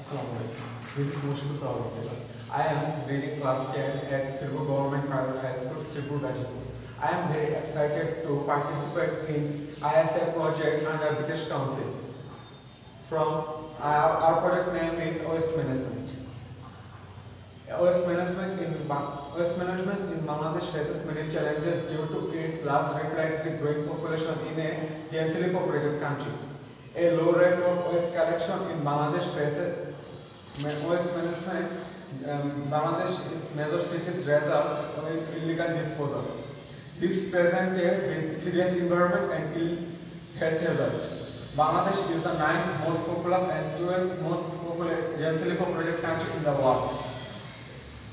This is Mushfiq Rahul. I am reading class 10 at Sreepur Government Private High School, Sreepur, Gazipur. I am very excited to participate in ISA project under British Council. From our, our project name is Waste Management. Waste management in waste management in Bangladesh faces many challenges due to its large rapidly growing population in a densely populated country. A low rate of waste collection in Bangladesh faces waste management. Um, Bangladesh is major cities result in illegal disposal. This present a serious environment and ill health hazard. Bangladesh is the ninth most populous and 12th most populated, densely populated country in the world.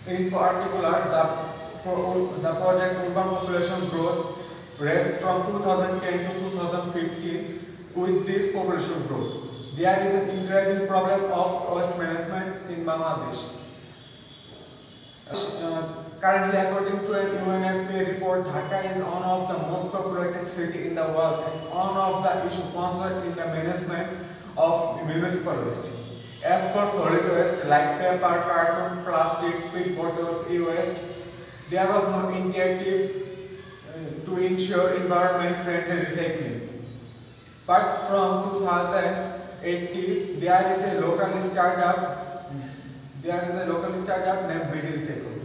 In particular, the, the project urban population growth rate from 2010 to 2015 with this population growth. There is an increasing problem of waste management in Bangladesh. Uh, currently, according to a UNFPA report, Dhaka is one of the most populated city in the world and one of the issues concerned in the management of municipal waste. As for solid waste like paper, carton, plastic, split bottles, e-waste, there was no initiative uh, to ensure environment-friendly recycling. But from 2018, there is a local startup. There is a local startup named Bidil Recycle.